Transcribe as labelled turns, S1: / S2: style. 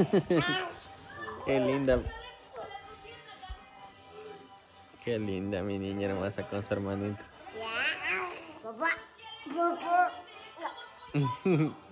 S1: Qué linda. Qué linda mi niña hermosa con su hermanito.
S2: Papá. Papá.